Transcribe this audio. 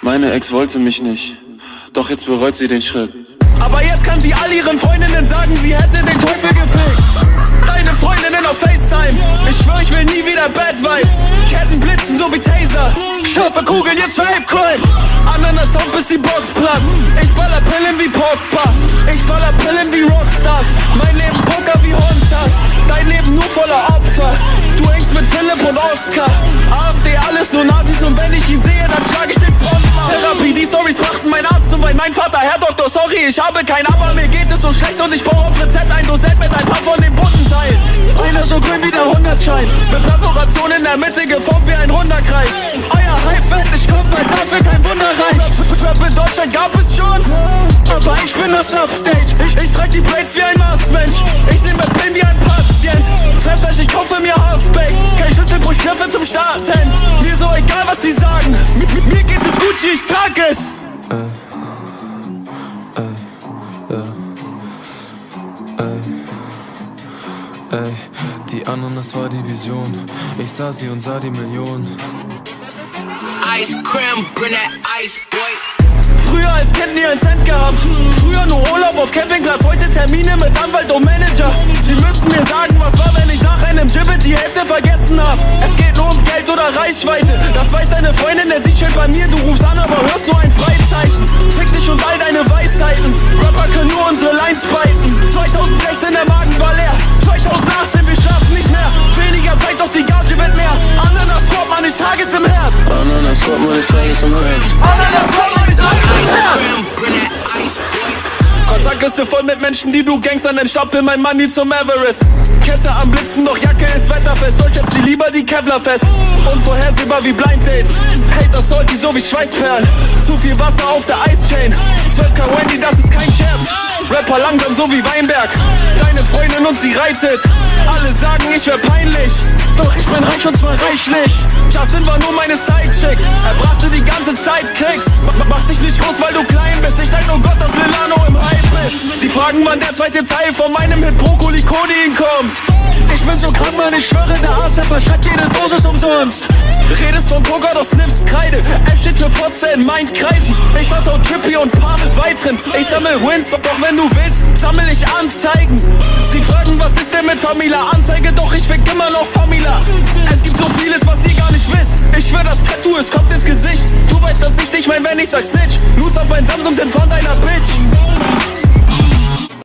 Meine Ex wollte mich nicht, doch jetzt bereut sie den Schritt. Aber jetzt kann sie all ihren Freundinnen sagen, sie hätte den Teufel gefickt. Deine Freundinnen auf FaceTime. Ich schwör, ich will nie wieder Bad Vibes. Ketten blitzen so wie Taser. Scharfe Kugeln, jetzt Rape Crime. Ananas Sound bis die Box platzt. Ich baller Pillen wie Pogba. Ich baller Pillen wie Rockstars. AfD, alles nur Nazis und wenn ich ihn sehe, dann schlag ich den Frontmann. Therapie, die Stories brachten mein Arzt und mein Vater. Herr Doktor, sorry, ich habe kein Aber, mir geht es so schlecht und ich brauche auf Rezept ein Dosett mit ein paar von den bunten Teilen. Einer so grün wie der Hundertschein. Mit Perforation in der Mitte geformt wie ein runder Kreis. Euer Hype wird nicht weil dafür kein Wunder rein. Rap in Deutschland gab es schon, aber ich bin das Update. Ich, ich trag die Plates wie ein Marsmensch. Ich nehme Pillen wie ein Patient. Fressfleisch, ich kaufe mir Halfback. Zum Starten. Mir so egal, was die sagen. Mit, mit mir geht es Gucci, ich trag es. Ey, die Ananas war die Vision. Ich sah sie und sah die Million. Ice cream, bring that ice, boy. Früher als Kind nie ein Cent gehabt. Früher nur Urlaub auf Campingplatz, heute Termine mit Anwalt und Manager. Sie müssten mir sagen, was war, Geld oder Reichweite. Das weiß deine Freundin, der sieht schön bei mir. Du rufst an, aber hörst nur ein Freizeichen. Fick dich und all deine Weisheiten. Rapper können nur unsere Lines biten. Kontaktliste voll mit Menschen, die du Gangstern dann stapel mein Money zum Everest. Kette am Blitzen, doch Jacke ist wetterfest. Deutsch hat sie lieber die Kevlar fest. Unvorhersehbar wie Blind Dates. Hater Salty, so wie Schweißperlen. Zu viel Wasser auf der Eischain. 12k Wendy, das ist kein Scherz. Rapper langsam, so wie Weinberg. Deine Freundin und sie reitet. Alle sagen, ich wär peinlich. Doch ich bin reich und zwar reichlich. Justin war nur meine Sidechick. Er brachte die ganze Zeit Klicks. Ma- Mach dich nicht groß, weil du klein bist. Ich dank nur Gott, dass Milano. Sie fragen, wann der zweite Teil von meinem Hit Brokkoli Codein kommt. Ich bin so krank, Mann, ich schwöre, der Arzt verschreibt jede Dosis umsonst. Redest von Coca, doch sniffst Kreide. F steht für Fotze in meinen Kreisen. Ich vertrau Trippy und Paar mit weiteren. Ich sammel Wins, doch wenn du willst, sammel ich Anzeigen. Sie fragen, was ist denn mit Famila? Anzeige, doch ich fick immer noch Famila. Es gibt so vieles, was ihr gar nicht wisst. Ich schwör, das Tattoo, es kommt ins Gesicht. Du weißt, dass ich dich mein, wenn ich sag Snitch. Lutz auf mein Samsung, denn von deiner Bitch.